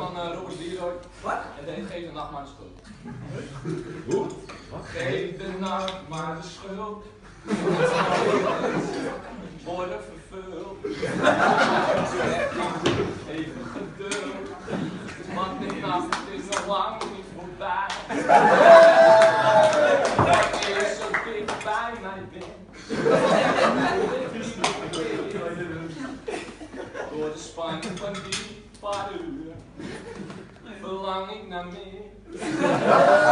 van uh, Robert Leroy. Wat? En deed geef de nacht maar de schuld. Hoe? Wat? Geef de nacht maar de schuld. Worden vervuld. Even geduld. Want de nacht is nog lang niet voorbij. Wanneer je zo dicht bij mij bent. Door de spanning van die paar belonging to me.